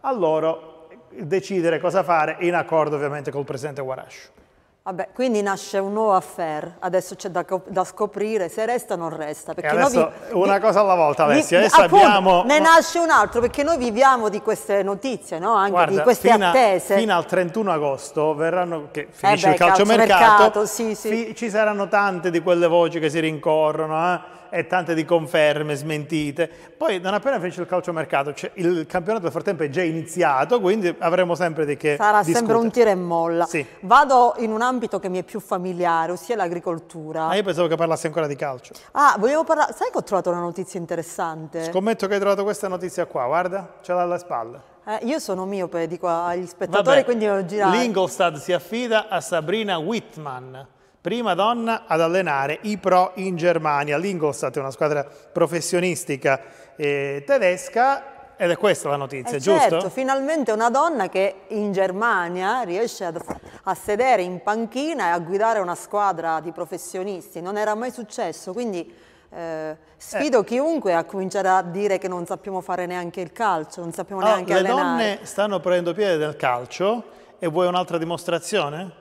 a loro decidere cosa fare in accordo ovviamente col presidente Guarascio Vabbè, quindi nasce un nuovo affair, adesso c'è da, da, scoprire se resta o non resta. Vi, una cosa alla volta Alessia, vi, adesso appunto, abbiamo... Ne nasce un altro perché noi viviamo di queste notizie, no? anche Guarda, di queste fino attese. A, fino al 31 agosto verranno, che finisce eh beh, il calciomercato, calcio sì, sì. Fi, ci saranno tante di quelle voci che si rincorrono, eh? E tante di conferme, smentite. Poi non appena finisce il calciomercato, cioè il campionato nel frattempo è già iniziato, quindi avremo sempre di che Sarà discutere. sempre un tiro e molla. Sì. Vado in un ambito che mi è più familiare, ossia l'agricoltura. Ah, io pensavo che parlassi ancora di calcio. Ah, vogliamo parlare... Sai che ho trovato una notizia interessante? Scommetto che hai trovato questa notizia qua, guarda, ce l'ha alle spalle. Eh, io sono miope, dico agli spettatori, Vabbè, quindi ho girato. L'Ingolstadt si affida a Sabrina Whitman, prima donna ad allenare i pro in Germania. L'Ingolstadt è una squadra professionistica eh, tedesca ed è questa la notizia, Eh, giusto? Certo, finalmente una donna che in Germania riesce ad- a sedere in panchina e a guidare una squadra di professionisti. Non era mai successo, quindi eh, sfido chiunque a cominciare a dire che non sappiamo fare neanche il calcio, non sappiamo Allora, neanche Oh, le allenare. donne stanno prendendo piede del calcio e vuoi un'altra dimostrazione?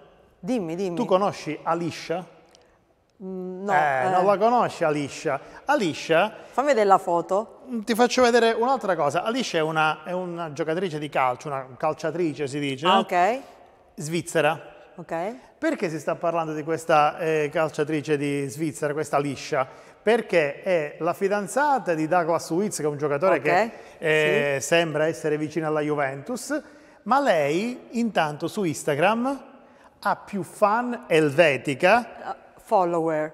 Dimmi, dimmi. Tu conosci Alicia? Mm, no, eh, eh, non la conosci Alicia? Alicia, fammi vedere la foto. mm, ti faccio vedere un'altra cosa. Alicia è una, è una giocatrice di calcio, una calciatrice si dice, Ah, ok, svizzera. ok. Perché si sta parlando di questa eh, calciatrice di Svizzera, questa Liscia? Perché è la fidanzata di Douglas Luiz, che è un giocatore Ok, che eh, sembra essere vicino alla Juventus, ma lei intanto su Instagram ha più fan elvetica, Follower.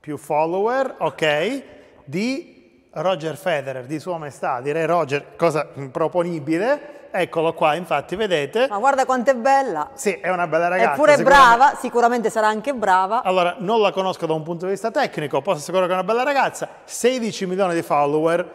più follower, ok, di Roger Federer, di Sua Maestà, direi Roger, cosa improponibile. Eccolo qua, infatti, vedete? Ma guarda quanto è bella. Sì, è una bella ragazza. Eppure sicuramente. brava, sicuramente sarà anche brava. Allora, non la conosco da un punto di vista tecnico, posso assicurare che è una bella ragazza, 16 milioni di follower.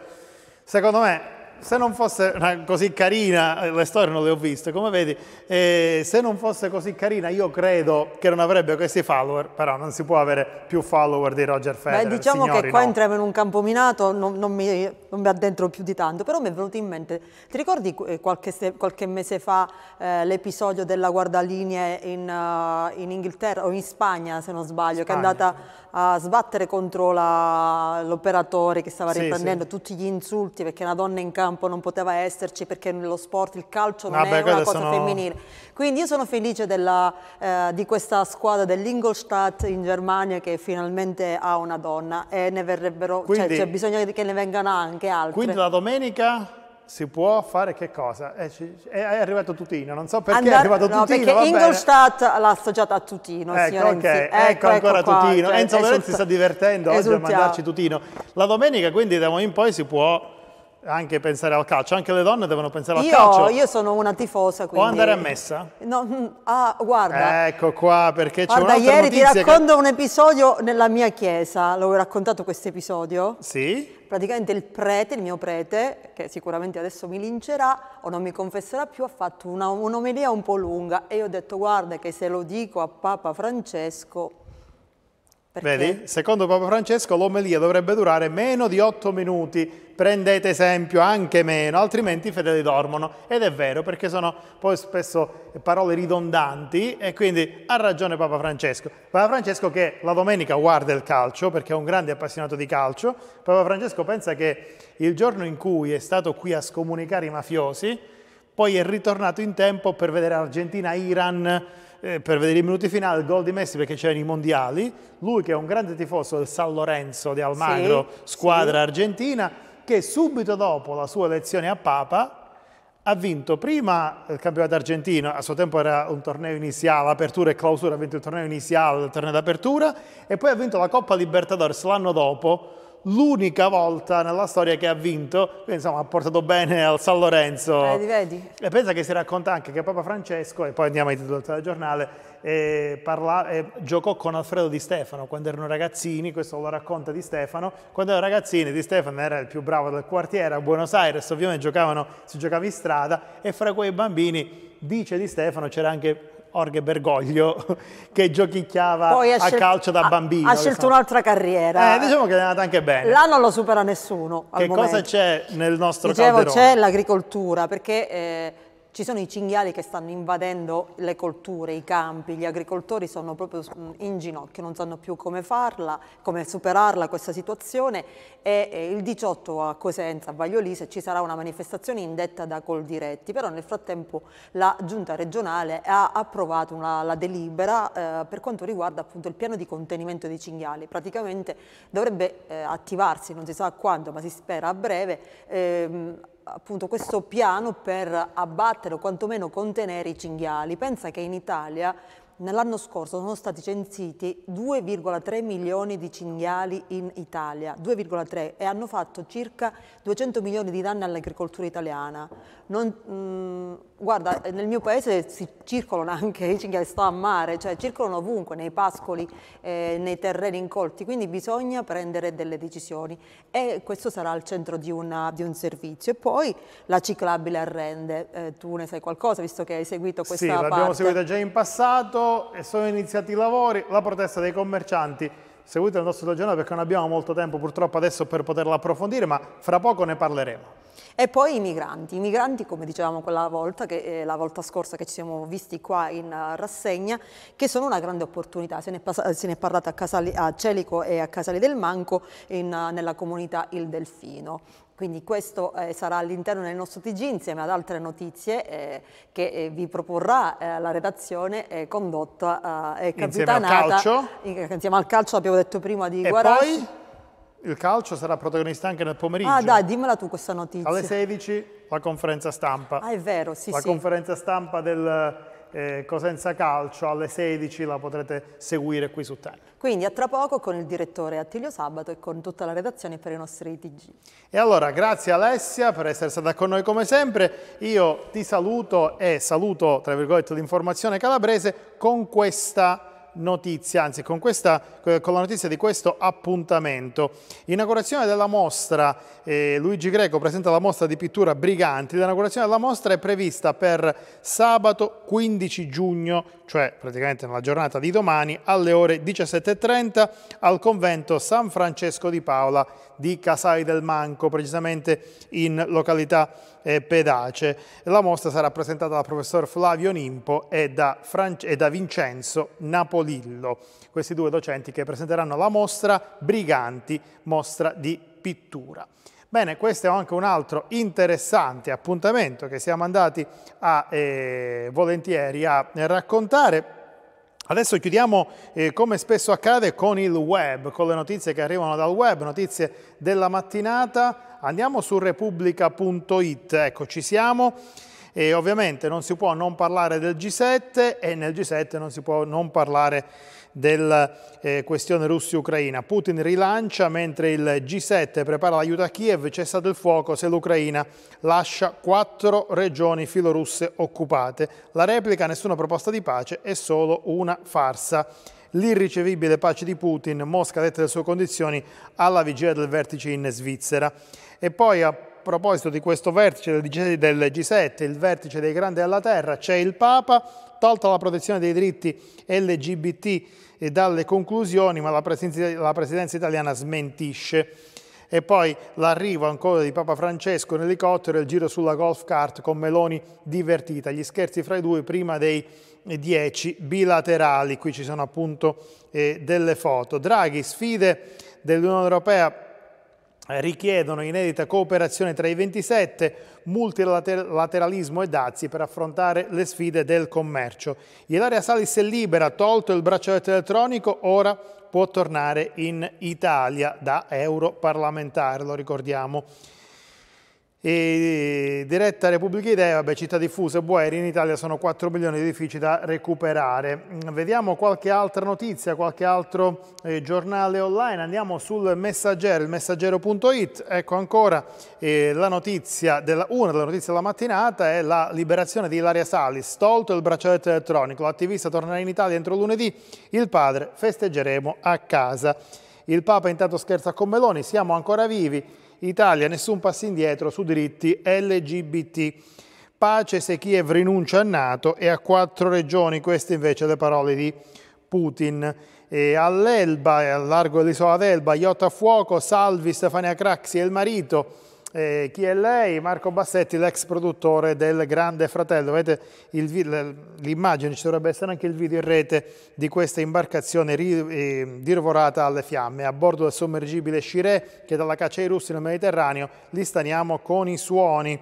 Secondo me, se non fosse così carina, eh, le storie non le ho viste, come vedi, eh, se non fosse così carina io credo che non avrebbe questi follower, però non si può avere più follower di Roger Federer. Beh, diciamo signori, che qua no. entriamo in un campo minato, non, non mi, non mi addentro più di tanto, però mi è venuto in mente, ti ricordi eh, qualche, qualche mese fa eh, l'episodio della guardalinee in, eh, in Inghilterra o in Spagna, se non sbaglio, che è Spagna. andata a sbattere contro l'operatore che stava Sì, riprendendo sì. tutti gli insulti perché una donna in campo non poteva esserci perché nello sport il calcio non Vabbè, è una cosa sono- femminile. Quindi io sono felice della, eh, di questa squadra dell'Ingolstadt in Germania che finalmente ha una donna e ne verrebbero, cioè, Quindi- c'è bisogno che ne vengano anche altre. Quindi la domenica si può fare che cosa? Eh, è, è arrivato Tutino, non so perché è Andare- arrivato no, Tutino, perché. Ingolstadt l'ha associata a Tutino, Ecco, signor ok, Enzi. ecco, ancora qua, Tutino. cioè, Enzo Lorenzi si sta divertendo oggi a esultiamo. mandarci Tutino. La domenica, quindi, da in poi si può anche pensare al calcio. Anche le donne devono pensare al calcio. Io, io sono una tifosa, o quindi... andare a messa. No, mm, ah, guarda, Ecco qua, perché c'è un'altra ieri ti notizia che- racconto un episodio nella mia chiesa, l'avevo raccontato questo episodio? Sì? Praticamente il prete, il mio prete, che sicuramente adesso mi lincerà o non mi confesserà più, ha fatto una, un'omelia un po' lunga e io ho detto guarda che se lo dico a Papa Francesco... perché- Vedi? Secondo Papa Francesco l'omelia dovrebbe durare meno di 8 minuti. Prendete esempio anche meno, altrimenti i fedeli dormono. Ed è vero, perché sono poi spesso parole ridondanti e quindi ha ragione Papa Francesco. Papa Francesco che la domenica guarda il calcio, perché è un grande appassionato di calcio. Papa Francesco pensa che il giorno in cui è stato qui a scomunicare i mafiosi, poi è ritornato in tempo per vedere Argentina-Iran, eh, per vedere i minuti finali, il gol di Messi perché c'erano i mondiali. Lui che è un grande tifoso del San Lorenzo di Almagro, Sì, squadra argentina, che subito dopo la sua elezione a Papa ha vinto prima il campionato argentino, a suo tempo era un torneo iniziale, apertura e clausura, ha vinto il torneo iniziale, il torneo d'apertura, e poi ha vinto la Coppa Libertadores l'anno dopo, l'unica volta nella storia che ha vinto, quindi insomma ha portato bene al San Lorenzo. Vedi, vedi? E pensa che si racconta anche che Papa Francesco, e poi andiamo ai titoli del telegiornale, eh, parla- eh, giocò con Alfredo Di Stefano quando erano ragazzini, questo lo racconta Di Stefano, quando erano ragazzini Di Stefano era il più bravo del quartiere a Buenos Aires, ovviamente giocavano, si giocava in strada e fra quei bambini, dice Di Stefano, c'era anche Orge Bergoglio che giochicchiava Poi ha a calcio da ha- bambino. Ha, che scelto sono- un'altra carriera. Eh, diciamo che è andata anche bene. Là non lo supera nessuno. che cosa momento. c'è nel nostro Dicevo, calderone? c'è l'agricoltura perché eh, ci sono i cinghiali che stanno invadendo le colture, i campi, gli agricoltori sono proprio mm, in ginocchio, non sanno più come farla, come superarla questa situazione e il 18 a Cosenza, a Vagliolise, ci sarà una manifestazione indetta da Coldiretti, però nel frattempo la giunta regionale ha approvato una- la delibera eh, per quanto riguarda appunto il piano di contenimento dei cinghiali, praticamente dovrebbe eh, attivarsi, non si sa quando, ma si spera a breve, ehm, appunto questo piano per abbattere o quantomeno contenere i cinghiali. Pensa che in Italia Nell'anno scorso sono stati censiti 2,3 milioni di cinghiali in Italia, 2,3 e hanno fatto circa 200 milioni di danni all'agricoltura italiana. Non, mh, mm, guarda, nel mio paese si circolano anche i cinghiali, sto a mare, cioè circolano ovunque, nei pascoli, eh, nei terreni incolti, quindi bisogna prendere delle decisioni e questo sarà al centro di, una, di un servizio. E poi la ciclabile arrende, eh, tu ne sai qualcosa visto che hai seguito questa sì, parte? Sì, l'abbiamo seguita già in passato e sono iniziati i lavori, la protesta dei commercianti. Seguite il nostro giornale perché non abbiamo molto tempo purtroppo adesso per poterla approfondire, ma fra poco ne parleremo. E poi i migranti, i migranti come dicevamo quella volta, che, eh, la volta scorsa che ci siamo visti qua in uh, rassegna, che sono una grande opportunità, se ne, è, se ne è parlato a, Casali, a, Celico e a Casali del Manco in, uh, nella comunità Il Delfino. Quindi questo eh, sarà all'interno del nostro TG insieme ad altre notizie eh, che eh, vi proporrà eh, la redazione eh, condotta e capitanata. Insieme al calcio. insieme al calcio, abbiamo detto prima di e poi il calcio sarà protagonista anche nel pomeriggio. Ah dai, dimmela tu questa notizia. Alle 16 la conferenza stampa. Ah è vero, sì la sì. La conferenza stampa del eh, Cosenza Calcio alle 16 la potrete seguire qui su Ten. Quindi a tra poco con il direttore Attilio Sabato e con tutta la redazione per i nostri TG. E allora grazie Alessia per essere stata con noi come sempre. Io ti saluto e saluto tra virgolette l'informazione calabrese con questa notizia, anzi con, questa, con la notizia di questo appuntamento. Inaugurazione della mostra, eh, Luigi Greco presenta la mostra di pittura Briganti, l'inaugurazione della mostra è prevista per sabato 15 giugno, cioè praticamente nella giornata di domani, alle ore 17.30 al convento San Francesco di Paola di Casai del Manco, precisamente in località eh, Pedace. La mostra sarà presentata dal professor Flavio Nimpo e da, e da Vincenzo Napolillo, questi due docenti che presenteranno la mostra Briganti, mostra di pittura. Bene, questo è anche un altro interessante appuntamento che siamo andati a, eh, volentieri a raccontare. Adesso chiudiamo, eh, come spesso accade, con il web, con le notizie che arrivano dal web, notizie della mattinata. Andiamo su repubblica.it, ecco ci siamo. E ovviamente non si può non parlare del G7 e nel G7 non si può non parlare della eh, questione Russia-Ucraina. Putin rilancia mentre il G7 prepara l'aiuto a Kiev, cessa del fuoco se l'Ucraina lascia quattro regioni filorusse occupate. La replica, nessuna proposta di pace, è solo una farsa. L'irricevibile pace di Putin, Mosca dette le sue condizioni alla vigilia del vertice in Svizzera. E poi a proposito di questo vertice del G7, il vertice dei grandi della terra, c'è il Papa, tolta la protezione dei diritti LGBT dalle conclusioni, ma la presidenza, la presidenza italiana smentisce. E poi l'arrivo ancora di Papa Francesco in elicottero e il giro sulla golf cart con Meloni divertita. Gli scherzi fra i due prima dei dieci bilaterali. Qui ci sono appunto eh, delle foto. Draghi, sfide dell'Unione Europea richiedono inedita cooperazione tra i 27, multilateralismo e dazi per affrontare le sfide del commercio. Ilaria Salis è libera, tolto il braccialetto elettronico, ora può tornare in Italia da europarlamentare, lo ricordiamo. E diretta Repubblica Idea, vabbè, città diffuse, Bueri, in Italia sono 4 milioni di edifici da recuperare. Vediamo qualche altra notizia, qualche altro eh, giornale online, andiamo sul messaggero, il messaggero.it, ecco ancora eh, la notizia, della, una delle notizie della mattinata è la liberazione di Ilaria Salis, tolto il braccialetto elettronico, l'attivista tornerà in Italia entro lunedì, il padre festeggeremo a casa. Il Papa intanto scherza con Meloni, siamo ancora vivi, Italia, nessun passo indietro su diritti LGBT. Pace se Kiev rinuncia a Nato e a quattro regioni, queste invece le parole di Putin. All'Elba, al largo dell'isola d'Elba, yacht a fuoco, salvi Stefania Craxi e il marito. Eh, chi è lei? Marco Bassetti, l'ex produttore del Grande Fratello. Vedete l'immagine, ci dovrebbe essere anche il video in rete di questa imbarcazione eh, divorata alle fiamme a bordo del sommergibile Shire che dalla caccia ai russi nel Mediterraneo li staniamo con i suoni.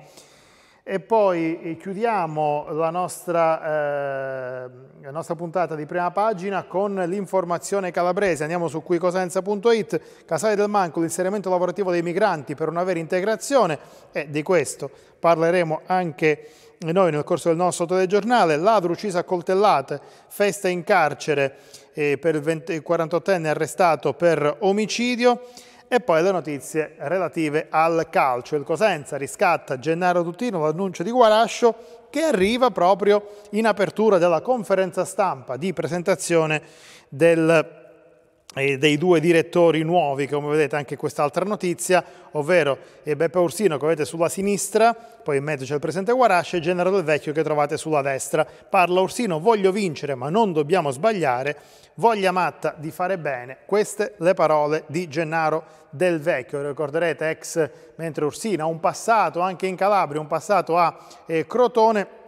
E poi eh, chiudiamo la nostra, eh, la nostra, puntata di prima pagina con l'informazione calabrese. Andiamo su quicosenza.it, Casale del Manco, l'inserimento lavorativo dei migranti per una vera integrazione. E di questo parleremo anche noi nel corso del nostro telegiornale, ladro ucciso a coltellate, festa in carcere eh, per il 48enne arrestato per omicidio e poi le notizie relative al calcio. Il Cosenza riscatta Gennaro Tuttino, l'annuncio di Guarascio che arriva proprio in apertura della conferenza stampa di presentazione del dei due direttori nuovi, come vedete anche quest'altra notizia, ovvero Beppe Ursino che vedete sulla sinistra, poi in mezzo c'è il presidente Guarascia e Genero del Vecchio che trovate sulla destra. Parla Ursino, voglio vincere ma non dobbiamo sbagliare, voglia matta di fare bene. Queste le parole di Gennaro del Vecchio, ricorderete ex, mentre Ursino ha un passato anche in Calabria, un passato a eh, Crotone,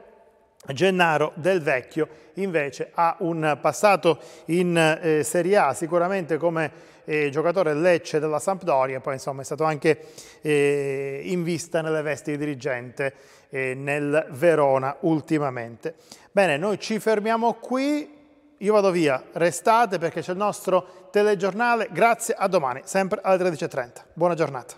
Gennaro del Vecchio invece ha un passato in eh, Serie A, sicuramente come eh, giocatore Lecce della Sampdoria, poi insomma è stato anche eh, in vista nelle vesti di dirigente eh, nel Verona ultimamente. Bene, noi ci fermiamo qui, io vado via, restate perché c'è il nostro telegiornale, grazie, a domani, sempre alle 13.30. Buona giornata.